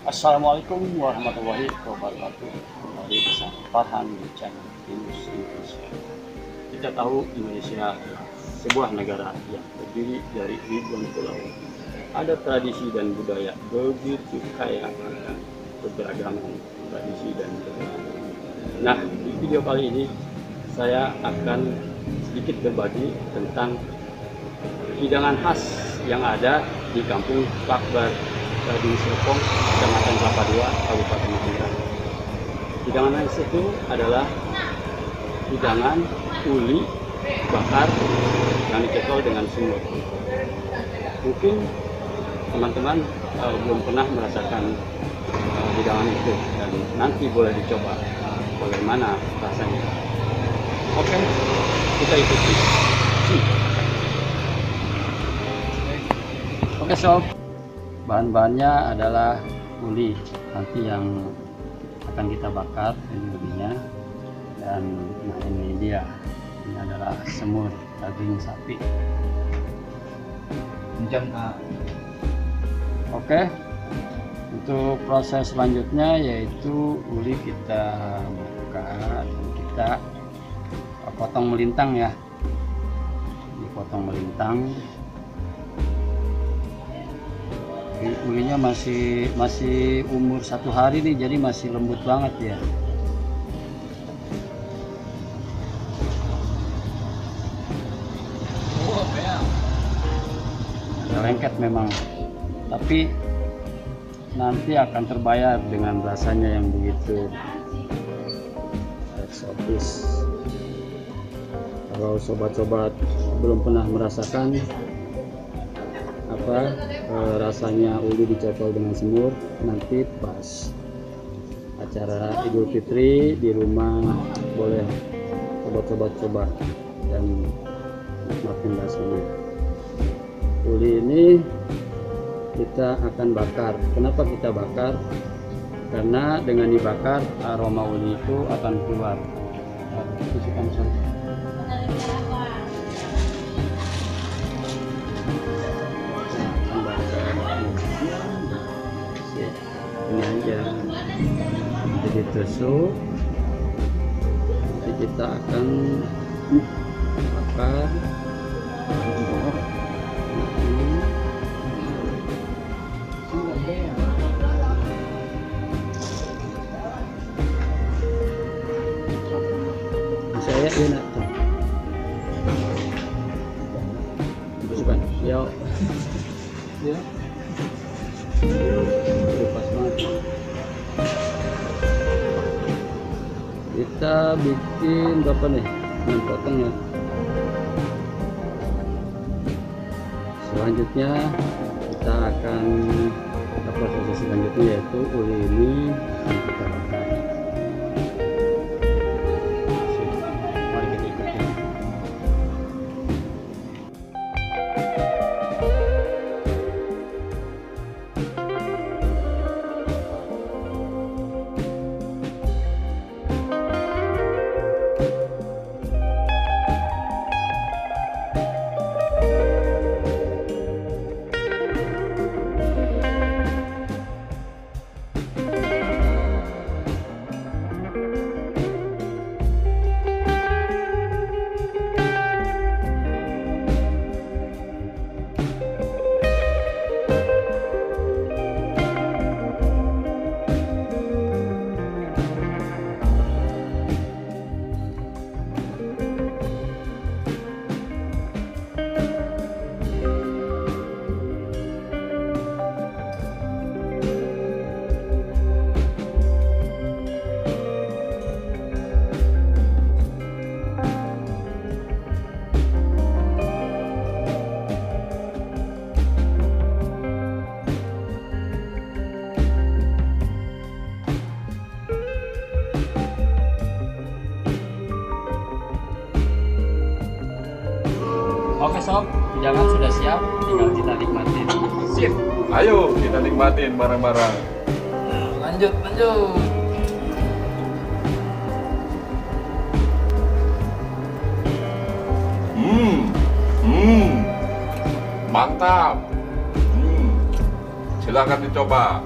Assalamualaikum warahmatullahi wabarakatuh. Kembali bersama Farhan di channel Binus Indonesia Kita tahu Indonesia sebuah negara yang terdiri dari ribuan pulau. Ada tradisi dan budaya begitu kaya akan keberagaman tradisi dan budaya Nah di video kali ini saya akan sedikit berbagi tentang hidangan khas yang ada di kampung Pakbar di Serpong, Kecamatan Kelapa II, Kabupaten Tangerang. Hidangan khas itu adalah hidangan uli bakar yang dicekol dengan semut. Mungkin teman-teman uh, belum pernah merasakan uh, hidangan itu dan nanti boleh dicoba uh, bagaimana rasanya. Oke, kita ikuti. Oke sob, bahan-bahannya adalah uli nanti yang akan kita bakar ini ulinya. Dan nah ini dia. Ini adalah semur daging sapi. Jam oke. Untuk proses selanjutnya yaitu uli kita buka dan kita potong melintang ya. Dipotong melintang ulinya masih masih umur satu hari nih jadi masih lembut banget ya. Lengket memang. Tapi nanti akan terbayar dengan rasanya yang begitu. Eksotis kalau sobat-sobat belum pernah merasakan apa e, rasanya uli dicocol dengan semur nanti pas acara Idul Fitri di rumah boleh sobat-sobat coba dan nikmatin rasanya. Uli ini kita akan bakar. Kenapa kita bakar? Karena dengan dibakar aroma uli itu akan keluar. Tusukan aja. Jadi tusuk nanti kita akan bakar ya kita bikin berapa nih? 6 potong ya. Selanjutnya kita akan proses selanjutnya yaitu uli ini kita bakar Oke sob, hidangan sudah siap, tinggal kita nikmatin. sip Ayo kita nikmatin bareng-bareng. lanjut lanjut Hmm, hmm, mantap. Hmm, silakan dicoba.